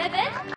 seven.